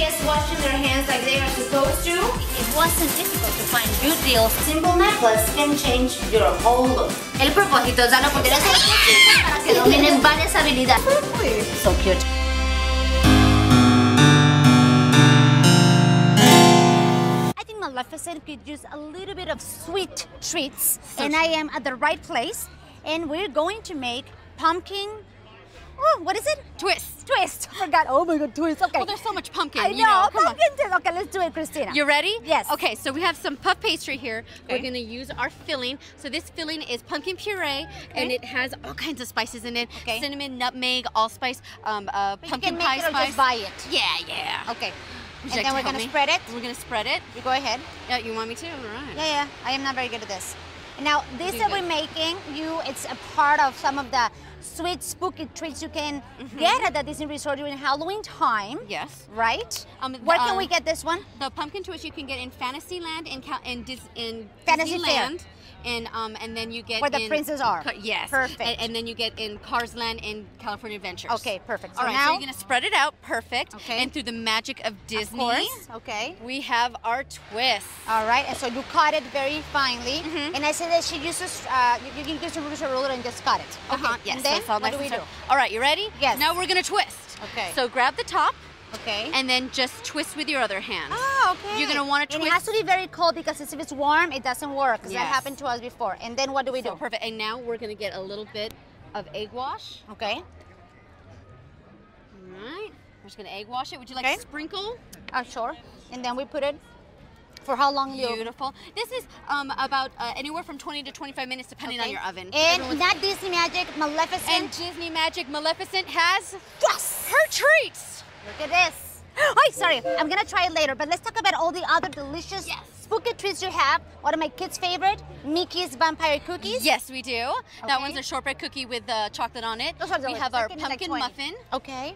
kids washing their hands like they are supposed to, It wasn't difficult to find good deals. simple necklace can change your whole look. El propósito es dar oportunidades a los chicos para que dominen varias habilidades. So cute. I think Maleficent could use a little bit of sweet treats, and I am at the right place. And we're going to make pumpkin. Oh, what is it? Twist. Twist. Forgot. Oh my god, twist. Okay. Well, there's so much pumpkin. I you know. Pumpkin twist. Okay, let's do it, Christina. You ready? Yes. Okay, so we have some puff pastry here. We're gonna use our filling. So this filling is pumpkin puree, and it has all kinds of spices in it: Okay. cinnamon, nutmeg, allspice, um, uh, pumpkin pie it or spice. just buy it. Yeah, yeah. Okay. Would And like then we're gonna me? spread it. We're gonna spread it. You go ahead. Yeah, you want me to? All right. Yeah, yeah. I am not very good at this. Now, this that good. we're making, you, it's a part of some of the sweet, spooky treats you can get at the Disney Resort during Halloween time. Yes. Right? Um, Where can um, we get this one? The pumpkin twist you can get in Fantasyland in Cal- in, Dis- in Fantasy Faire. And um and then you get Where the in princes are. Yes. Perfect. And, and then you get in Cars Land in California Adventures. Okay, perfect. So All right, now, so you're gonna spread it out, perfect. Okay. And through the magic of Disney, of course. Okay. we have our twist. All right, and so you cut it very finely. Mhm. And I said that she uses, uh, you, you can use a ruler and just cut it. Okay. Uh-huh. Yes. And so it's all what nice do we do? All right, you ready? Yes. Now we're gonna twist. Okay. So grab the top Okay. and then just twist with your other hand. Oh, okay. You're gonna wanna And it has to be very cold because if it's warm, it doesn't work. Because that happened to us before. And then what do we So do? perfect. And now we're gonna get a little bit of egg wash. Okay. All right. We're just gonna egg wash it. Would you like Okay. to sprinkle? Uh, sure. And then we put it for how long? you- Beautiful. This is um, about uh, anywhere from 20 to 25 minutes, depending on your oven. And Everyone's- not Disney Magic, Maleficent. and Disney Magic Maleficent has yes! her treats. Look at this. Oh, sorry. I'm gonna try it later, but let's talk about all the other delicious Yes. spooky treats you have. One of my kids' favorite, Mickey's Vampire Cookies. Yes, we do. That one's a shortbread cookie with uh, chocolate on it. We have our getting like pumpkin muffin. Okay.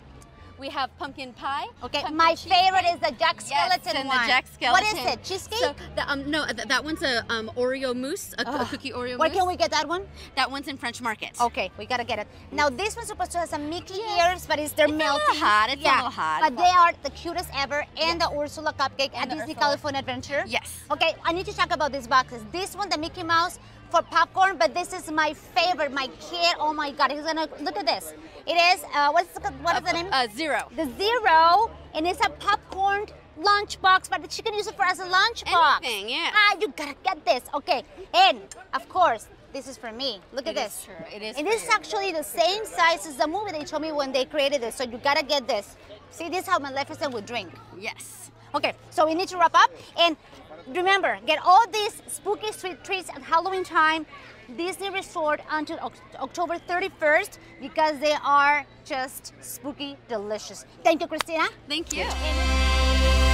We have pumpkin pie. Okay. pumpkin My favorite is the Jack Yes, Skeleton and one. the Jack Skeleton. is it? Cheesecake? So, the, um, no, th- that one's a um, Oreo mousse, a, a cookie Oreo Where mousse. can we get that one? That one's in French Market. Okay, we gotta get it. Now this one's supposed to have some Mickey ears, but it's they're It's a melting. hot, it's a little hot. But they are the cutest ever, and the Ursula cupcake at And the Disney Ursula. California Adventure. Yes. Okay, I need to talk about these boxes. This one, the Mickey Mouse for popcorn, but this is my favorite. My kid, oh my God, he's gonna look at this. It is uh, what's the, what is the name? Uh, zero. the zero, and it's a popcorn lunch box, but she can use it for as a lunch box. Anything, yeah. Ah, you gotta get this. Okay, and of course, this is for me. Look It at this. true. It is And this is actually the same size as the movie they told me when they created it. So you gotta get this. See, this is how Maleficent would drink. Yes. Okay, so we need to wrap up. And remember, get all these spooky sweet treats at Halloween time, Disney Resort until October 31st because they are just spooky delicious. Thank you, Christina. Thank you.